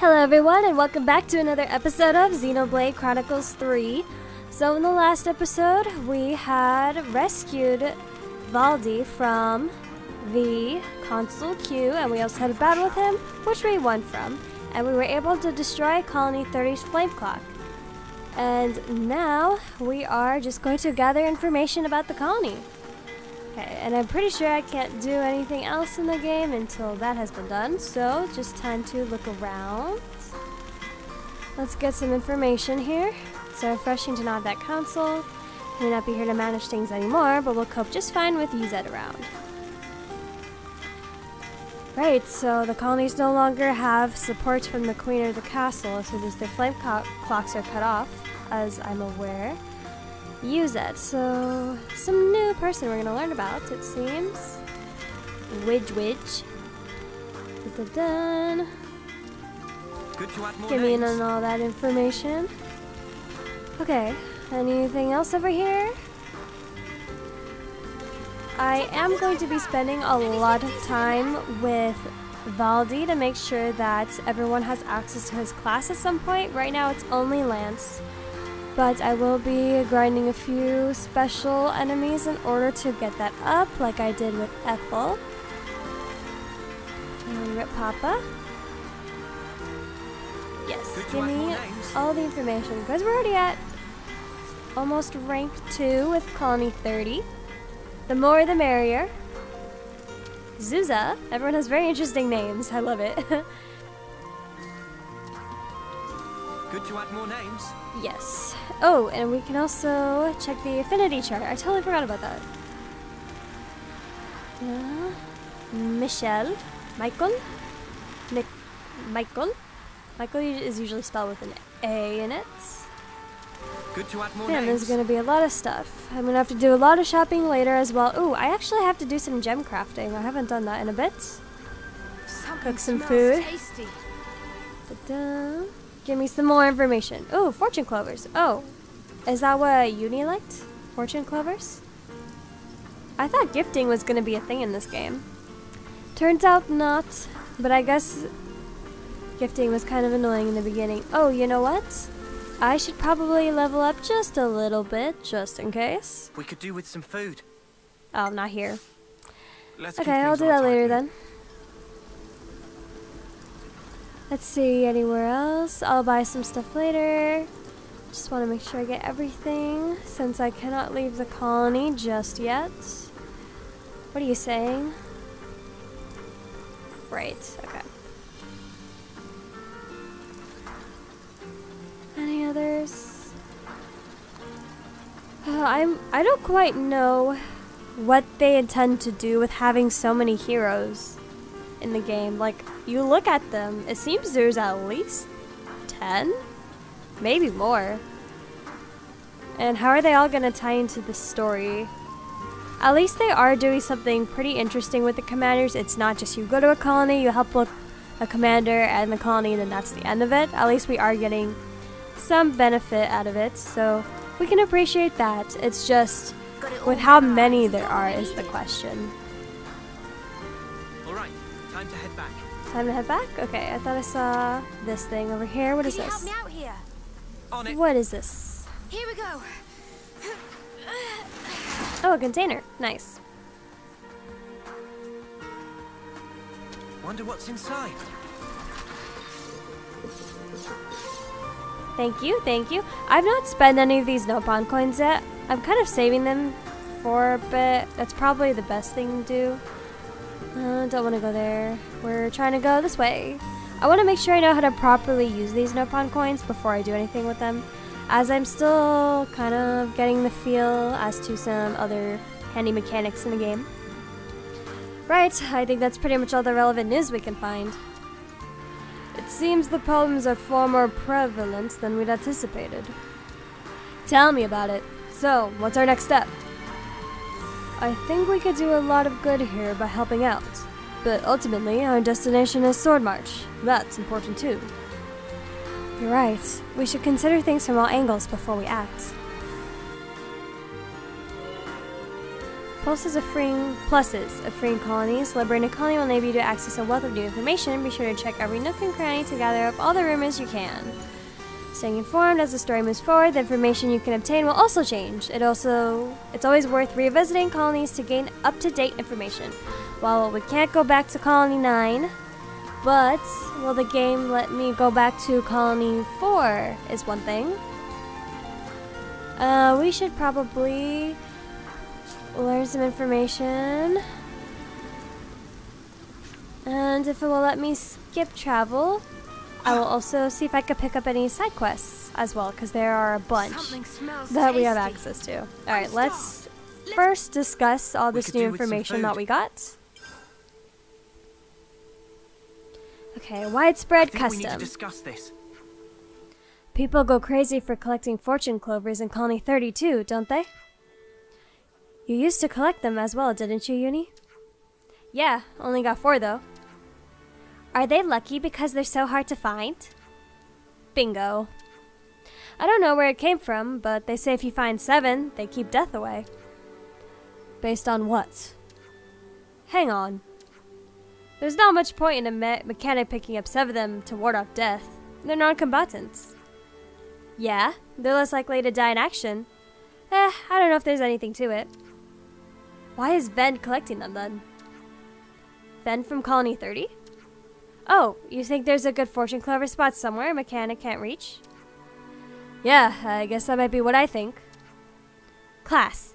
Hello everyone and welcome back to another episode of Xenoblade Chronicles 3. So in the last episode, we had rescued Valdi from the Consul Q and we also had a battle with him, which we won from. And we were able to destroy Colony 30's flame clock. And now we are just going to gather information about the colony. Okay, and I'm pretty sure I can't do anything else in the game until that has been done, so just time to look around. Let's get some information here. It's refreshing to not have that console. May not be here to manage things anymore, but we'll cope just fine with Uzith around. Right, so the colonies no longer have support from the queen or the castle so as their flame clocks are cut off, as I'm aware use it. So, some new person we're gonna learn about, it seems. Widge Widge. -da. Give me in on all that information. Okay, anything else over here? I am going to be spending a lot of time with Valdi to make sure that everyone has access to his class at some point. Right now it's only Lanz. But I will be grinding a few special enemies in order to get that up, like I did with Ethel. And Rip Papa. Yes, give me all the information, because we're already at almost rank 2 with Colony 30. The more the merrier. Zuza. Everyone has very interesting names. I love it. Good to add more names. Yes. Oh, and we can also check the affinity chart. I totally forgot about that. Uh, Michelle. Michael? Nick. Michael? Michael is usually spelled with an A in it. Good to add more yeah, names. there's gonna be a lot of stuff. I'm gonna have to do a lot of shopping later as well. Ooh, I actually have to do some gem crafting. I haven't done that in a bit. Something Cook some food. Tasty. Da-da. Give me some more information. Oh, fortune clovers. Oh, is that what Eunie liked? Fortune clovers? I thought gifting was going to be a thing in this game. Turns out not, but I guess gifting was kind of annoying in the beginning. Oh, you know what? I should probably level up just a little bit, just in case. We could do with some food. Oh, I'm not here. Let's Okay, I'll do that later then. Let's see, anywhere else? I'll buy some stuff later. Just want to make sure I get everything since I cannot leave the colony just yet. What are you saying? Right, okay. Any others? Uh, I'm I don't quite know what they intend to do with having so many heroes in the game. Like, you look at them, it seems there's at least 10? Maybe more. And how are they all gonna tie into the story? At least they are doing something pretty interesting with the commanders. It's not just you go to a colony, you help with a commander and the colony, and then that's the end of it. At least we are getting some benefit out of it, so we can appreciate that. It's just with how many there are is the question. All right, time to head back. Time to head back? Okay, I thought I saw this thing over here. What Could is you help this? me out here? On it. What is this? Here we go. Oh, a container. Nice. Wonder what's inside. Thank you, thank you. I've not spent any of these Nopon coins yet. I'm kind of saving them for a bit. That's probably the best thing to do. Uh, don't want to go there. We're trying to go this way. I want to make sure I know how to properly use these Nopon coins before I do anything with them, as I'm still kind of getting the feel as to some other handy mechanics in the game. Right, I think that's pretty much all the relevant news we can find. It seems the problems are far more prevalent than we'd anticipated. Tell me about it. So, what's our next step? I think we could do a lot of good here by helping out. But ultimately, our destination is Swordmarch. That's important too. You're right. We should consider things from all angles before we act. pluses of freeing pluses of freeing colonies. Liberating a colony will enable you to access a wealth of new information. Be sure to check every nook and cranny to gather up all the rumors you can. Staying informed as the story moves forward, the information you can obtain will also change. It also it's always worth revisiting colonies to gain up-to-date information. While we can't go back to Colony 9, but will the game let me go back to Colony 4 is one thing. Uh, we should probably learn some information. And if it will let me skip travel, I will also see if I could pick up any side quests as well, because there are a bunch that we have access to. Alright, let's first discuss all this new do with some information that we got. Okay, I widespread think we need to custom. discuss this. People go crazy for collecting fortune clovers in Colony 32, don't they? You used to collect them as well, didn't you, Eunie? Yeah, only got four though. Are they lucky because they're so hard to find? Bingo. I don't know where it came from, but they say if you find seven, they keep death away. Based on what? Hang on. There's not much point in a me- mechanic picking up seven of them to ward off death. They're non-combatants. Yeah, they're less likely to die in action. Eh, I don't know if there's anything to it. Why is Ven collecting them then? Ven from Colony 30? Oh, you think there's a good fortune clover spot somewhere a mechanic can't reach? Yeah, I guess that might be what I think. Class,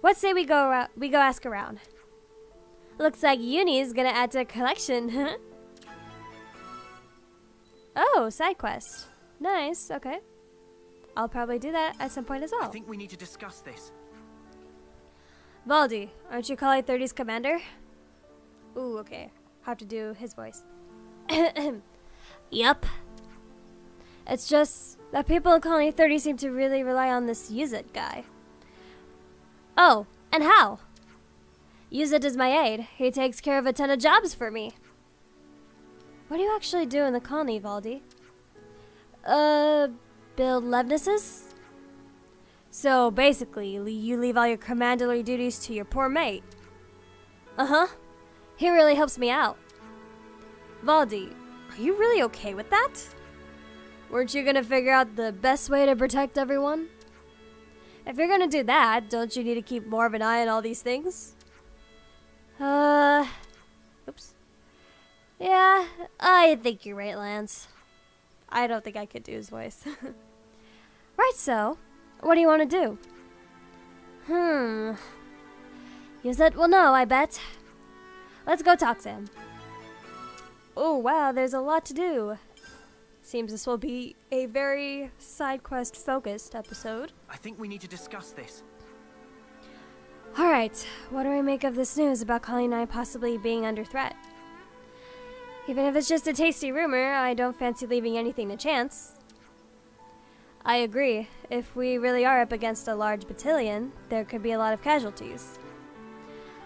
what say we go we go ask around? Looks like Eunie's gonna add to her collection. huh? oh, side quest. Nice. Okay. I'll probably do that at some point as well. I think we need to discuss this. Valdi, aren't you Colony 30's commander? Ooh, okay. Have to do his voice. yup. It's just that people in Colony 30 seem to really rely on this Uzith guy. Oh, and how? Uzith is my aide. He takes care of a ton of jobs for me. What do you actually do in the colony, Valdi? Uh, build Levnises? So basically, you leave all your commandery duties to your poor mate. Uh huh. He really helps me out. Valdi, are you really okay with that? Weren't you gonna figure out the best way to protect everyone? If you're gonna do that, don't you need to keep more of an eye on all these things? Uh. Oops. Yeah, I think you're right, Lanz. I don't think I could do his voice. right, so. What do you want to do? Hmm. Uzith will know, I bet. Let's go talk to him. Oh, wow, there's a lot to do. Seems this will be a very side quest focused episode. I think we need to discuss this. Alright, what do I make of this news about Colleen and I possibly being under threat? Even if it's just a tasty rumor, I don't fancy leaving anything to chance. I agree. If we really are up against a large battalion, there could be a lot of casualties.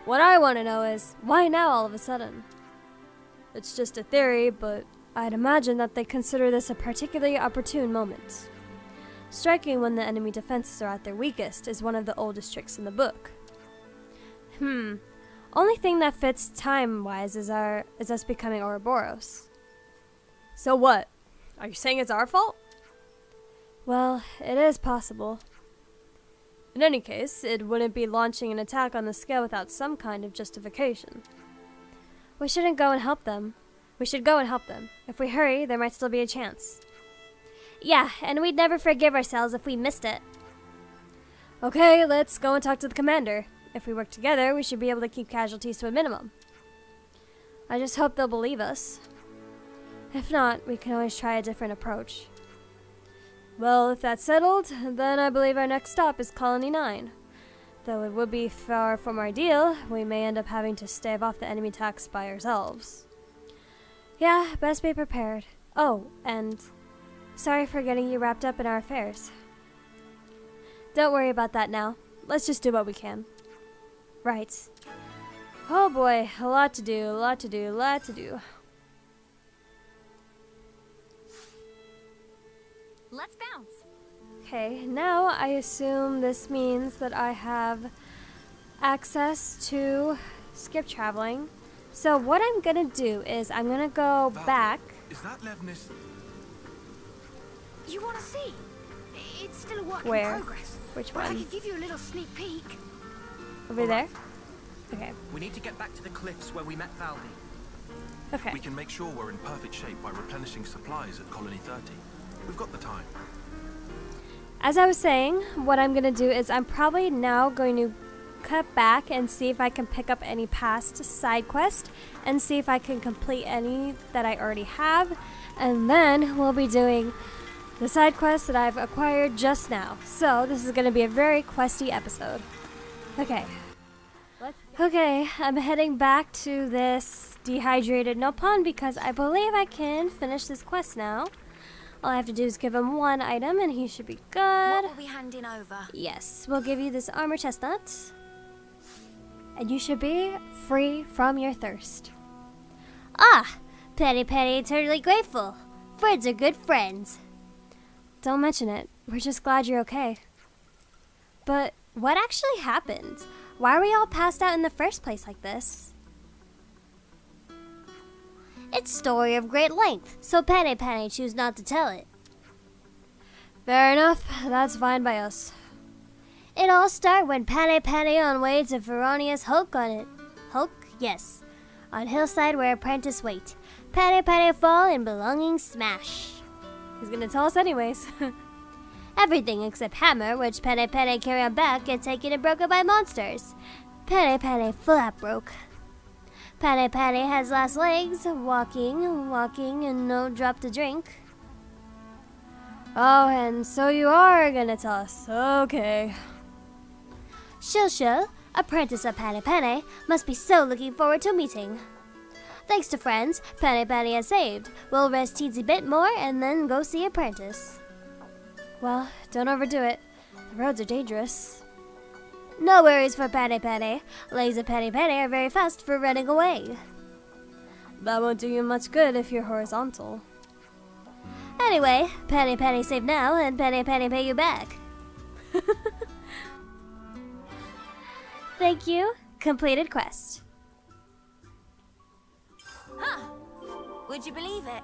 What I want to know is, why now all of a sudden? It's just a theory, but I'd imagine that they consider this a particularly opportune moment. Striking when the enemy defenses are at their weakest is one of the oldest tricks in the book. Hmm. Only thing that fits time-wise is our is us becoming Ouroboros. So what? Are you saying it's our fault? Well, it is possible. In any case, it wouldn't be launching an attack on the scale without some kind of justification. We shouldn't go and help them. We should go and help them. If we hurry, there might still be a chance. Yeah, and we'd never forgive ourselves if we missed it. Okay, let's go and talk to the commander. If we work together, we should be able to keep casualties to a minimum. I just hope they'll believe us. If not, we can always try a different approach. Well, if that's settled, then I believe our next stop is Colony 9. Though it would be far from ideal, we may end up having to stave off the enemy attacks by ourselves. Yeah, best be prepared. Oh, and sorry for getting you wrapped up in our affairs. Don't worry about that now. Let's just do what we can. Right. Oh boy, a lot to do, a lot to do, a lot to do. Let's bounce. Okay, now I assume this means that I have access to skip traveling. So what I'm gonna do is I'm gonna go Val, back. Is that Levnis? You want to see? It's still a work Where? in progress. Which But I one? can give you a little sneak peek. Over there? Okay. We need to get back to the cliffs where we met Valdi. Okay. We can make sure we're in perfect shape by replenishing supplies at Colony 30. We've got the time. As I was saying, what I'm gonna do is I'm probably now going to cut back and see if I can pick up any past side quest and see if I can complete any that I already have. And then we'll be doing the side quests that I've acquired just now. So this is gonna be a very questy episode. Okay. Okay, I'm heading back to this dehydrated Nopon because I believe I can finish this quest now. All I have to do is give him one item and he should be good. What will we hand in over? Yes, we'll give you this armor chestnut. And you should be free from your thirst. Ah, Petty Petty eternally grateful. Friends are good friends. Don't mention it. We're just glad you're okay. But what actually happened? Why are we all passed out in the first place like this? It's story of great length, so Penny Penny choose not to tell it. Fair enough, that's fine by us. It all started when Penny Penny on way to Veronia's Hulk on it. Hulk? Yes. On hillside where apprentice wait. Penny Penny fall and belonging smash. He's gonna tell us anyways. Everything except hammer, which Penny Penny carry on back, get taken and broken by monsters. Penny Penny flat broke. Penny Penny has last legs, walking, walking, and no drop to drink. Oh, and so you are gonna us. Okay. Shilshil, apprentice of Penny Penny, must be so looking forward to meeting. Thanks to friends, Penny Penny has saved. We'll rest teensy bit more and then go see apprentice. Well, don't overdo it. The roads are dangerous. No worries for Penny Penny. Of Penny Penny are very fast for running away. That won't do you much good if you're horizontal. Anyway, Penny Penny save now and Penny Penny pay you back. Thank you. Completed quest. Huh. Would you believe it?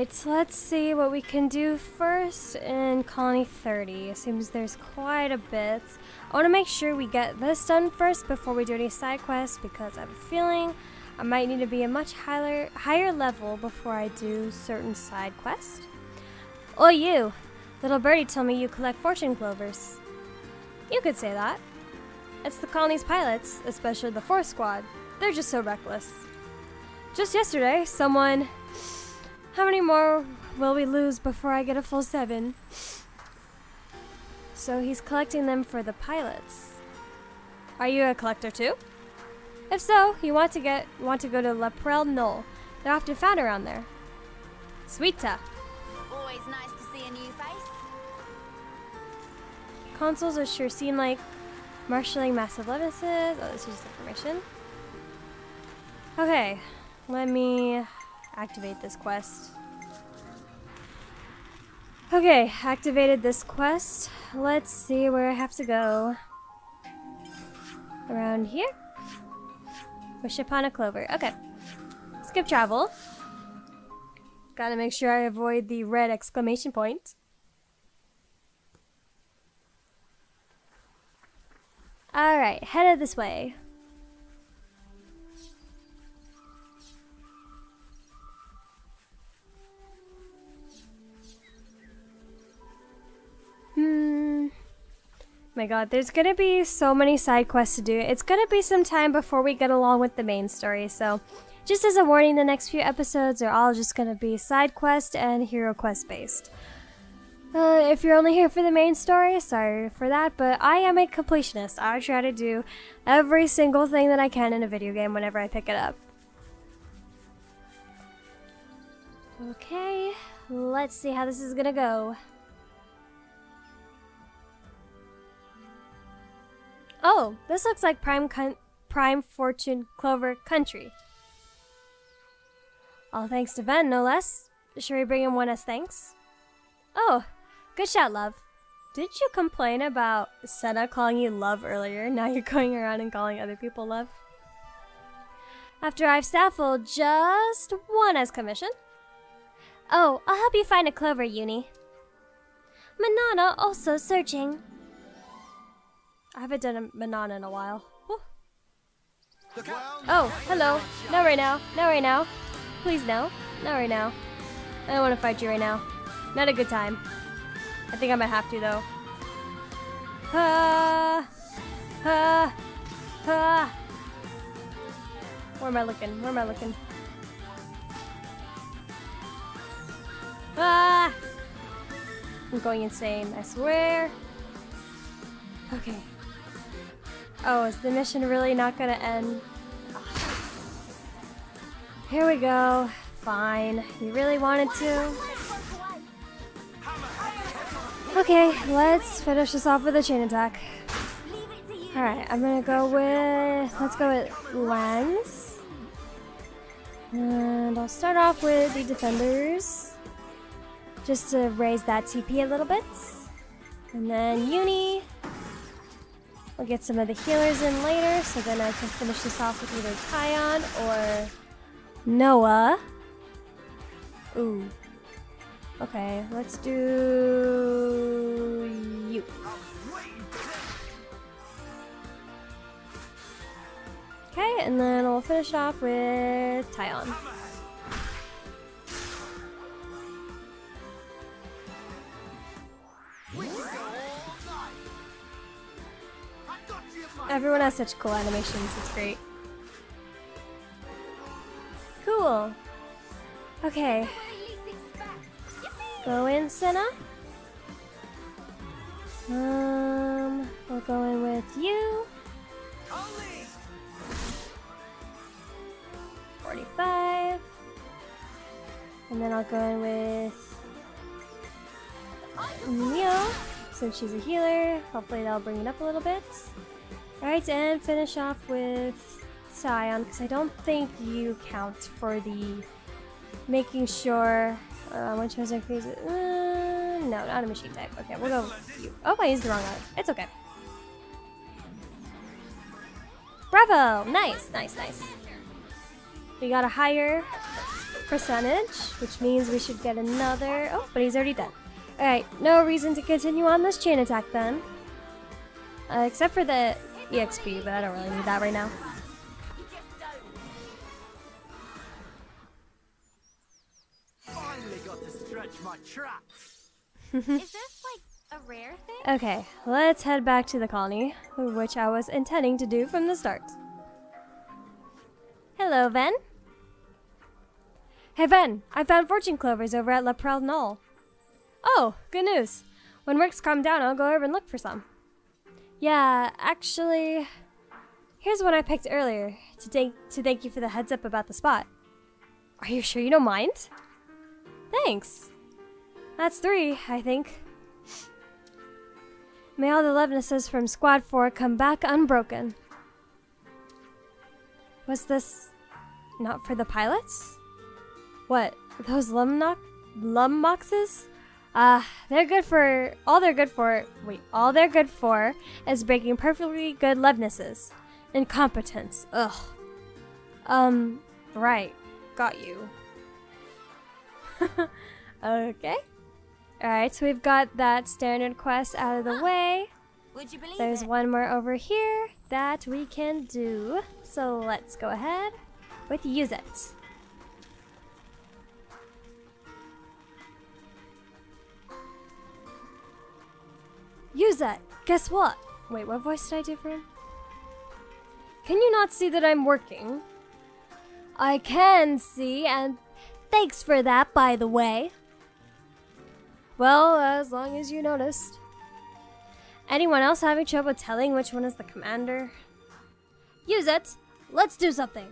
Alright, let's see what we can do first in Colony 30. Seems there's quite a bit. I want to make sure we get this done first before we do any side quests because I have a feeling I might need to be a much higher higher level before I do certain side quests. Oh, you! Little birdie told me you collect fortune clovers. You could say that. It's the colony's pilots, especially the fourth squad. They're just so reckless. Just yesterday, someone. How many more will we lose before I get a full seven? So he's collecting them for the pilots. Are you a collector too? If so, you want to get want to go to La Leprel Knoll. They're often found around there. Sweeta. Always nice to see a new face. Consuls are sure seem like marshalling massive Levnises. Oh, this is just information. Okay, let me activate this quest. Okay, activated this quest. Let's see where I have to go. Around here? Wish upon a clover. Okay. Skip travel. Gotta make sure I avoid the red exclamation point. Alright, headed this way. Hmm. My god, there's gonna be so many side quests to do. It's gonna be some time before we get along with the main story, so just as a warning, the next few episodes are all just gonna be side quest and hero quest based. Uh, if you're only here for the main story, sorry for that, but I am a completionist. I try to do every single thing that I can in a video game whenever I pick it up. Okay, let's see how this is gonna go. Oh, this looks like Prime Prime Fortune Clover Country. All thanks to Ven, no less. should we bring him one as thanks? Oh, good shot, love. Did you complain about Sena calling you love earlier? Now you're going around and calling other people love? After I've staffled just one as commission. Oh, I'll help you find a clover, Eunie. Manana also searching. I haven't done a Manana in a while. Oh, hello. No right now. No right now. Please no. Not right now. I don't want to fight you right now. Not a good time. I think I might have to though. Ah, ah, ah. Where am I looking? Where am I looking? Ah! I'm going insane, I swear. Okay. Oh, is the mission really not gonna end? Here we go. Fine. You really wanted to? Okay, let's finish this off with a chain attack. Alright, I'm gonna go with... Let's go with Lanz. And I'll start off with the defenders. Just to raise that TP a little bit. And then Eunie. We'll get some of the healers in later, so then I can finish this off with either Taion or Noah. Ooh. Okay, let's do you. Okay, and then we'll finish off with Taion. Everyone has such cool animations, it's great. Cool. Okay. Go in, Sena. Um, we'll go in with you. 45. And then I'll go in with Neo, since she's a healer. Hopefully that'll bring it up a little bit. Alright, and finish off with Scion, because I don't think you count for the making sure uh, when increase uh, no, not a machine type. Okay, we'll go you. Oh, I used the wrong one. It's okay. Bravo! Nice, nice, nice. We got a higher percentage, which means we should get another... Oh, but he's already dead. Alright, no reason to continue on this chain attack then. Uh, except for the EXP, but I don't really need that right now. Finally got to stretch my traps. Is this like a rare thing? Okay, let's head back to the colony, which I was intending to do from the start. Hello, Ven. Hey, Ven, I found fortune clovers over at La Prel Knoll. Oh, good news. When work's calm down, I'll go over and look for some. Yeah, actually, here's one I picked earlier to thank to thank you for the heads up about the spot. Are you sure you don't mind? Thanks. That's three, I think. May all the Levnises from Squad 4 come back unbroken. Was this not for the pilots? What, those lumnock lum boxes? Uh, they're good for all they're good for wait, all they're good for is breaking perfectly good Levnises. Incompetence. Ugh. Um, right. Got you. okay. Alright, so we've got that standard quest out of the way. Would you believe There's it? one more over here that we can do. So let's go ahead with Uzith. Uzith! Guess what? Wait, what voice did I do for him? Can you not see that I'm working? I can see, and thanks for that, by the way. Well, as long as you noticed. Anyone else having trouble telling which one is the commander? Uzith! Let's do something!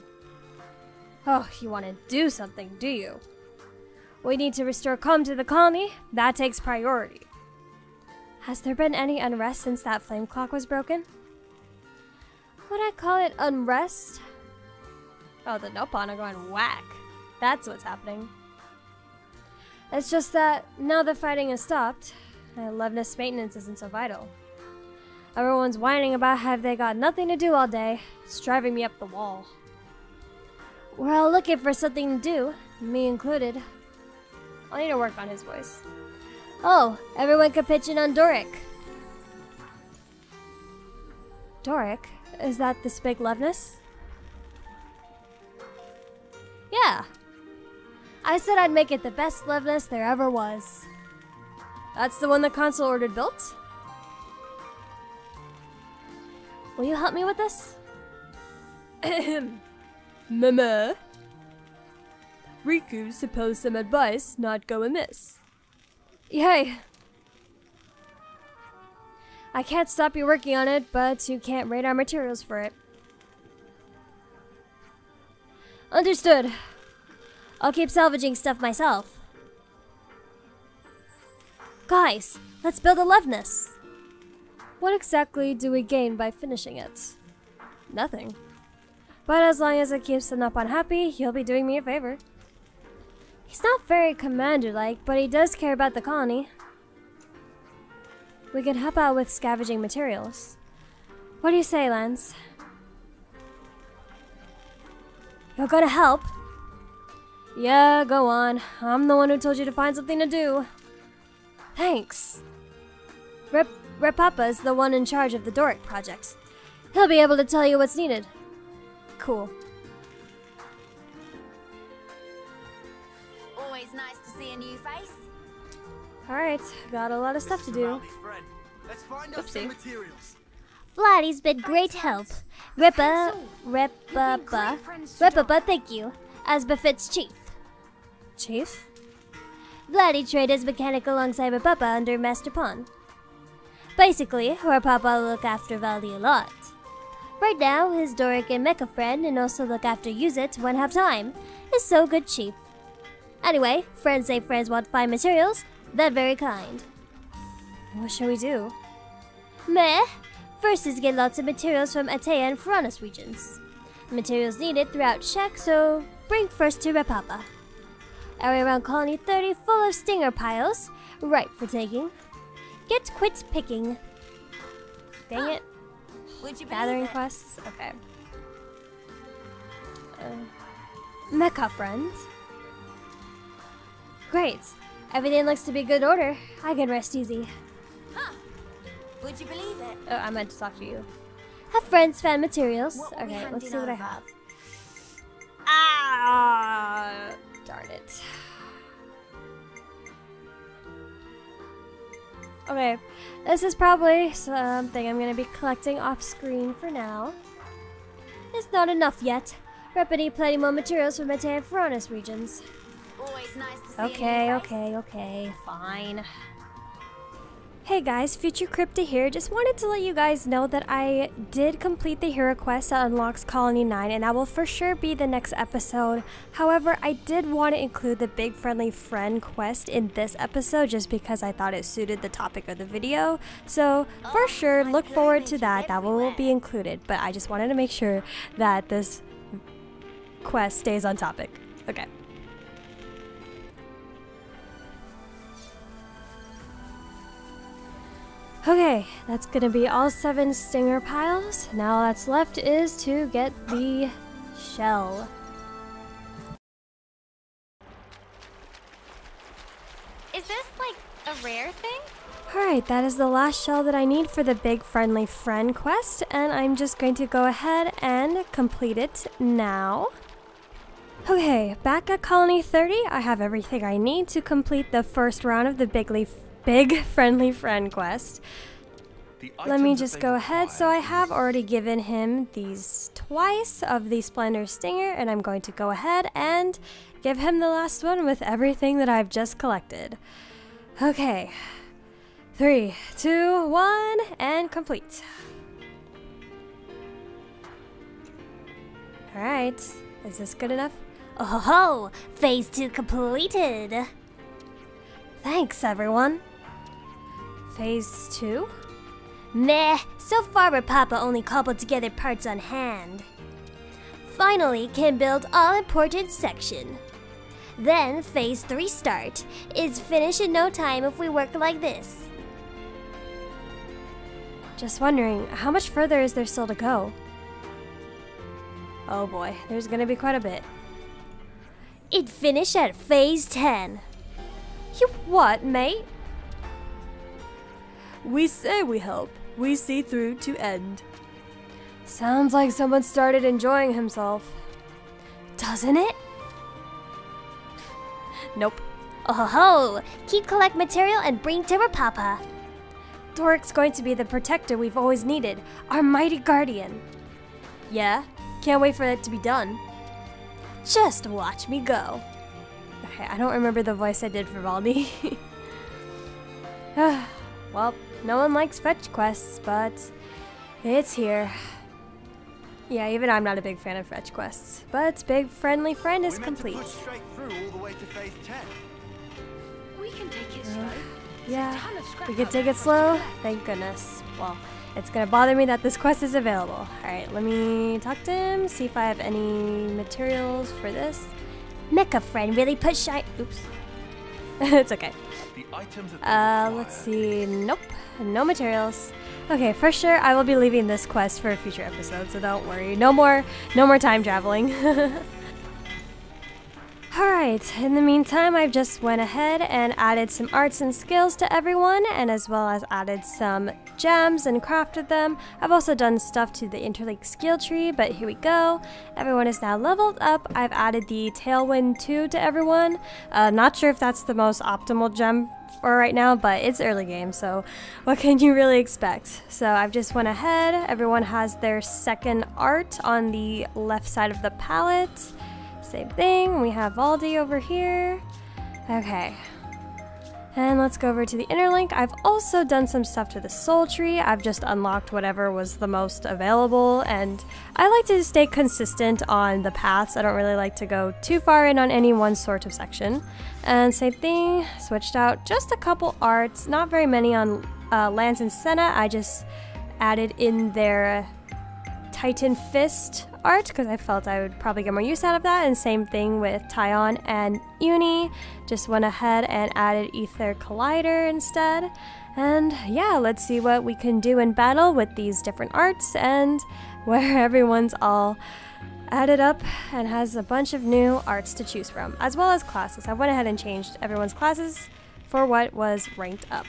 Oh, you want to do something, do you? We need to restore calm to the colony. That takes priority. Has there been any unrest since that flame clock was broken? Would I call it unrest? Oh, the Nopon are going whack. That's what's happening. It's just that now the fighting has stopped, Levnis maintenance isn't so vital. Everyone's whining about how they got nothing to do all day. It's driving me up the wall. We're all looking for something to do, me included. I'll need to work on his voice. Oh, everyone can pitch in on Doric. Doric? Is that this big Levnis? Yeah. I said I'd make it the best Levnis there ever was. That's the one the consul ordered built? Will you help me with this? Mama. Riku suppose some advice not go amiss. Yay. I can't stop you working on it, but you can't rate our materials for it. Understood. I'll keep salvaging stuff myself. Guys, let's build a Levnis. What exactly do we gain by finishing it? Nothing. But as long as it keeps the Nopon happy, he'll be doing me a favor. He's not very commander-like, but he does care about the colony. We could help out with scavenging materials. What do you say, Lanz? You're gonna help? Yeah, go on. I'm the one who told you to find something to do. Thanks. Rep Repapa is the one in charge of the Doric project. He'll be able to tell you what's needed. Cool. Always nice to see a new face. Alright, got a lot of stuff to do. Rowdy's friend. Let's find us some Oopsie. materials. Vladdy's been great help. Rippa, Rippa, Rippa, thank you, as befits Chief. Chief? Vladdy trained as mechanic alongside Rapapa under Master Pon. Basically, Rapapa will look after Valdi a lot. Right now, his Doric and Mecha friend, and also look after Uzith when have time, is so good Chief. Anyway, friends say friends want fine materials, They're very kind. What shall we do? Meh. First is get lots of materials from Aetia and Fornis regions. Materials needed throughout Shek, so bring first to Rapapa. Area around Colony 30 full of stinger piles, ripe for taking. Get quit picking. Dang it. Would you Gathering it? quests? Okay. Uh, Mecha friends? Great. Everything looks to be good order. I can rest easy. Huh. Would you believe it? Oh, I meant to talk to you. Have friends found materials? What Okay, let's see what I have. Ah, darn it. Okay, this is probably something I'm gonna be collecting off screen for now. It's not enough yet. Need plenty more materials from and Fornis regions. Always nice to see Okay, a new face. okay, okay, fine. Hey guys, Future Crypta here. Just wanted to let you guys know that I did complete the hero quest that unlocks Colony 9, and that will for sure be the next episode. However, I did want to include the Big Friendly Friend quest in this episode just because I thought it suited the topic of the video. So, for oh, sure, look forward to that. That will be included, but I just wanted to make sure that this quest stays on topic. Okay. Okay, that's gonna be all seven stinger piles. Now all that's left is to get the shell. Is this like a rare thing? Alright, that is the last shell that I need for the Big Friendly Friend quest, and I'm just going to go ahead and complete it now. Okay, back at Colony 30, I have everything I need to complete the first round of the Big, Leaf, Big Friendly Friend quest. Let me just go ahead. So I have already given him these twice of the Splendor Stinger, and I'm going to go ahead and give him the last one with everything that I've just collected. Okay. Three, two, one, and complete. Alright. Is this good enough? Oh ho ho! Phase 2 completed! Thanks, everyone. Phase two? Meh, so far Rapapa only cobbled together parts on hand. Finally can build all important section. Then phase 3 start. It's finished in no time if we work like this. Just wondering, how much further is there still to go? Oh boy, there's gonna be quite a bit. It finished at phase 10. You what, mate? We say we help. We see through to end. Sounds like someone started enjoying himself. Doesn't it? Nope. Oh ho ho! Keep collect material and bring to our papa. Doric's going to be the protector we've always needed, our mighty guardian. Yeah, can't wait for it to be done. Just watch me go. Okay, I don't remember the voice I did for Valdi. Ah, well, no one likes fetch quests, but it's here. Yeah, even I'm not a big fan of fetch quests, but Big Friendly Friend is complete. To push straight through all the way to phase 10. We can take it slow. Yeah, ton of scrap we could out take it slow. Thank goodness. Well, it's gonna bother me that this quest is available. Alright, let me talk to him, see if I have any materials for this. Mecha friend really put shine. Oops. it's okay. The items that they Uh, let's see. Nope, no materials. Okay, for sure, I will be leaving this quest for a future episode, so don't worry. No more, no more time traveling. Alright, in the meantime, I've just went ahead and added some arts and skills to everyone, and as well as added some gems and crafted them. I've also done stuff to the interlink skill tree, but here we go. Everyone is now leveled up. I've added the Tailwind 2 to everyone. Uh, not sure if that's the most optimal gem for right now, but it's early game, so what can you really expect? So I've just went ahead. Everyone has their second art on the left side of the palette. Same thing. We have Valdi over here. Okay. And let's go over to the interlink. I've also done some stuff to the soul tree. I've just unlocked whatever was the most available, and I like to stay consistent on the paths. I don't really like to go too far in on any one sort of section. And same thing, switched out just a couple arts, not very many on uh, Lanz and Sena. I just added in their Titan Fist art because I felt I would probably get more use out of that. And same thing with Taion and Eunie. Just went ahead and added Ether Collider instead. And yeah, let's see what we can do in battle with these different arts and where everyone's all added up and has a bunch of new arts to choose from, as well as classes. I went ahead and changed everyone's classes for what was ranked up.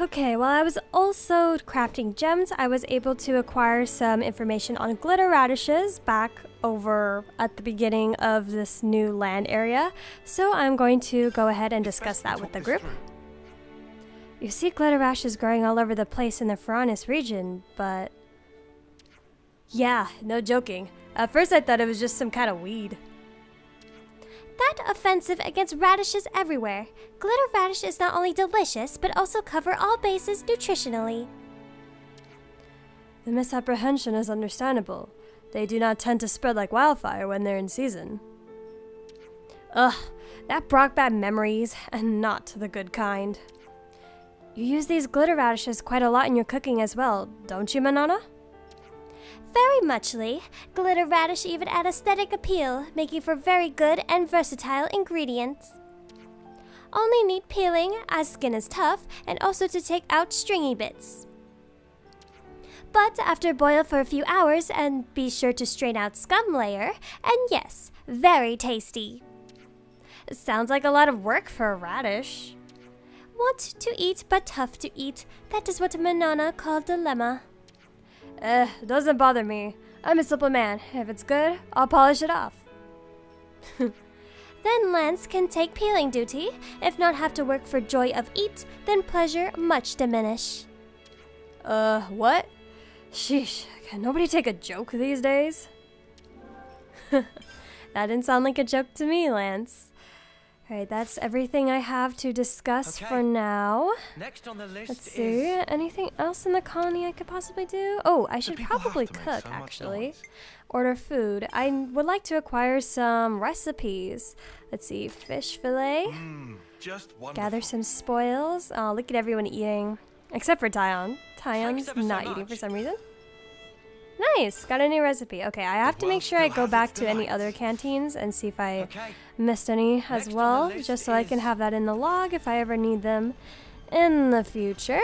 Okay, while I was also crafting gems, I was able to acquire some information on glitter radishes back over at the beginning of this new land area. So I'm going to go ahead and discuss that with the group. You see glitter radishes growing all over the place in the Fornis region, but... Yeah, no joking. At first I thought it was just some kind of weed. That offensive against radishes everywhere. Glitter radish is not only delicious, but also cover all bases nutritionally. The misapprehension is understandable. They do not tend to spread like wildfire when they're in season. Ugh, that brought back memories, and not the good kind. You use these glitter radishes quite a lot in your cooking as well, don't you, Manana? Very muchly. Glitter radish even add aesthetic appeal, making for very good and versatile ingredients. Only need peeling, as skin is tough, and also to take out stringy bits. But after boil for a few hours, and be sure to strain out scum layer, and yes, very tasty. Sounds like a lot of work for a radish. Want to eat but tough to eat, that is what Manana called dilemma. Eh, doesn't bother me. I'm a simple man. If it's good, I'll polish it off. Then Lanz can take peeling duty. If not have to work for joy of eat, then pleasure much diminish. Uh, what? Sheesh, can nobody take a joke these days? that didn't sound like a joke to me, Lanz. Alright, that's everything I have to discuss Okay. for now. Next on the list Let's is see, anything else in the colony I could possibly do? Oh, I should probably cook, so actually. Order food. I would like to acquire some recipes. Let's see, fish fillet. Hmm, just. Gather some spoils. Oh, look at everyone eating. Except for Taion. Taion's ever so not eating for some reason. Nice, got a new recipe. Okay, I have to make sure I go back to any other canteens and see if I missed any as Next on the well, just so I can have that in the log if I ever need them in the future.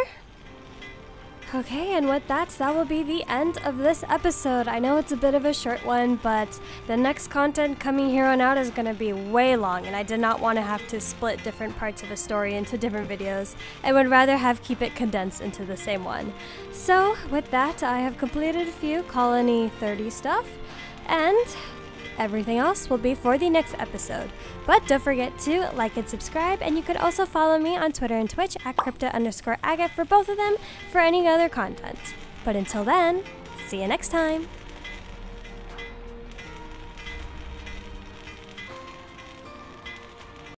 Okay, and with that, that will be the end of this episode. I know it's a bit of a short one, but the next content coming here on out is going to be way long, and I did not want to have to split different parts of a story into different videos. I would rather have keep it condensed into the same one. So, with that, I have completed a few Colony 30 stuff, and Everything else will be for the next episode. But don't forget to like and subscribe, and you could also follow me on Twitter and Twitch at crypta underscore agate for both of them for any other content. But until then, see you next time.